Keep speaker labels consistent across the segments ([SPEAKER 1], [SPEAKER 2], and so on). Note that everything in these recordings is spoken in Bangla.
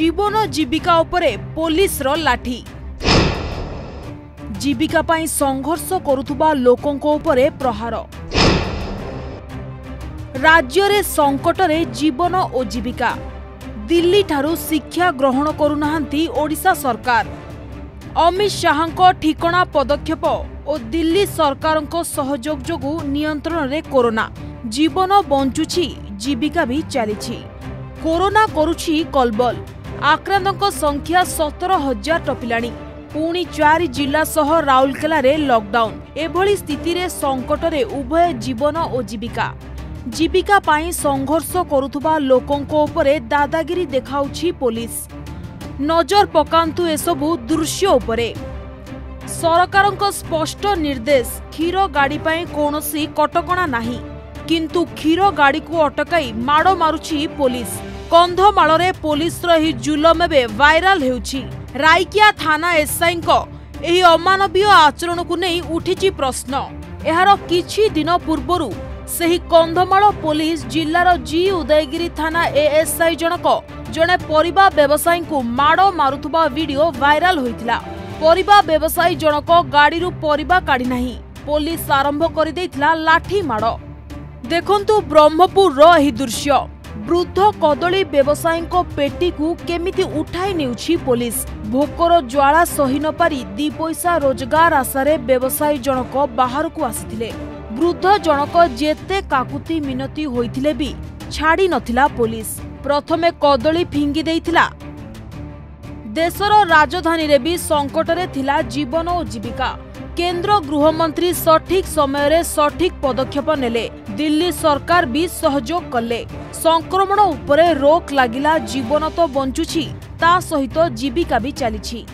[SPEAKER 1] জীবন জীবিকা উপরে পুলিশর লাঠি জীবিকা পাই সংঘর্ষ করুবা লোকঙ্ উপরে প্রহার রাজ্যের সংকটরে জীবন ও জীবিকা দিল্লি ঠারু শিক্ষা গ্রহণ করুনা ওড়িশা সরকার অমিত শাহଙ୍କ ঠিকଣା পদক্ষেপ ও দিল্লি সরকারଙ୍କ সহযোগ যোগু নিয়ন্ত্রণরে করোনা জীবন বঞ্চুছি জীবিকা বি চালিছি করোনা করুছি কলবল ଆକ୍ରାନ୍ତଙ୍କ ସଂଖ୍ୟା ସତର ହଜାର ଟପିଲାଣି ପୁଣି ଚାରି ଜିଲ୍ଲା ସହ ରାଉରକେଲାରେ ଲକଡାଉନ୍ ଏଭଳି ସ୍ଥିତିରେ ସଙ୍କଟରେ ଉଭୟ ଜୀବନ ଓ ଜୀବିକା ଜୀବିକା ପାଇଁ ସଂଘର୍ଷ କରୁଥିବା ଲୋକଙ୍କ ଉପରେ ଦାଦାଗିରି ଦେଖାଉଛି ପୋଲିସ ନଜର ପକାନ୍ତୁ ଏସବୁ ଦୃଶ୍ୟ ଉପରେ ସରକାରଙ୍କ ସ୍ପଷ୍ଟ ନିର୍ଦ୍ଦେଶ କ୍ଷୀର ଗାଡ଼ି ପାଇଁ କୌଣସି କଟକଣା ନାହିଁ କିନ୍ତୁ କ୍ଷୀର ଗାଡ଼ିକୁ ଅଟକାଇ ମାଡ଼ ମାରୁଛି ପୋଲିସ କନ୍ଧମାଳରେ ପୋଲିସର ଏହି ଜୁଲମ ଏବେ ଭାଇରାଲ ହେଉଛି ରାଇକିଆ ଥାନା ଏସ୍ଆଇଙ୍କ ଏହି ଅମାନବୀୟ ଆଚରଣକୁ ନେଇ ଉଠିଛି ପ୍ରଶ୍ନ ଏହାର କିଛି ଦିନ ପୂର୍ବରୁ ସେହି କନ୍ଧମାଳ ପୋଲିସ ଜିଲ୍ଲାର ଜି ଉଦୟଗିରି ଥାନା ଏଏସ୍ଆଇ ଜଣକ ଜଣେ ପରିବା ବ୍ୟବସାୟୀଙ୍କୁ ମାଡ଼ ମାରୁଥିବା ଭିଡିଓ ଭାଇରାଲ ହୋଇଥିଲା ପରିବା ବ୍ୟବସାୟୀ ଜଣକ ଗାଡ଼ିରୁ ପରିବା କାଢ଼ି ନାହିଁ ପୋଲିସ ଆରମ୍ଭ କରିଦେଇଥିଲା ଲାଠି ମାଡ଼ ଦେଖନ୍ତୁ ବ୍ରହ୍ମପୁରର ଏହି ଦୃଶ୍ୟ ବୃଦ୍ଧ କଦଳୀ ବ୍ୟବସାୟୀଙ୍କ ପେଟିକୁ କେମିତି ଉଠାଇ ନେଉଛି ପୋଲିସ ଭୋକର ଜ୍ୱାଳା ସହି ନପାରି ଦି ପଇସା ରୋଜଗାର ଆଶାରେ ବ୍ୟବସାୟୀ ଜଣକ ବାହାରକୁ ଆସିଥିଲେ ବୃଦ୍ଧ ଜଣକ ଯେତେ କାକୁତି ମିନତି ହୋଇଥିଲେ ବି ଛାଡ଼ି ନଥିଲା ପୋଲିସ ପ୍ରଥମେ କଦଳୀ ଫିଙ୍ଗି ଦେଇଥିଲା ଦେଶର ରାଜଧାନୀରେ ବି ସଙ୍କଟରେ ଥିଲା ଜୀବନ ଓ ଜୀବିକା केन्द्र गृहमंत्री सठिक समय सठिक पदक्षेप ने दिल्ली सरकार भी सहयोग कले संक्रमण उपर रोक लगला जीवन तो बंचुची ता सहित जीविका भी चली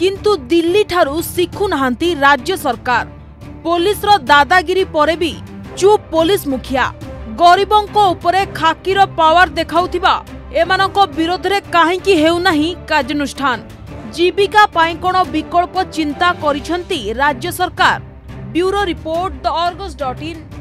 [SPEAKER 1] किंतु दिल्ली ठारु शिखुना राज्य सरकार पुलिस दादागिरी पर भी चुप पुलिस मुखिया गरीबों ऊपर खाकीर पावर देखा एमान विरोध में कहीं कार्यानुष्ठान ଜୀବିକା ପାଇଁ କ'ଣ ବିକଳ୍ପ ଚିନ୍ତା କରିଛନ୍ତି ରାଜ୍ୟ ସରକାର bureau report the Argus dot in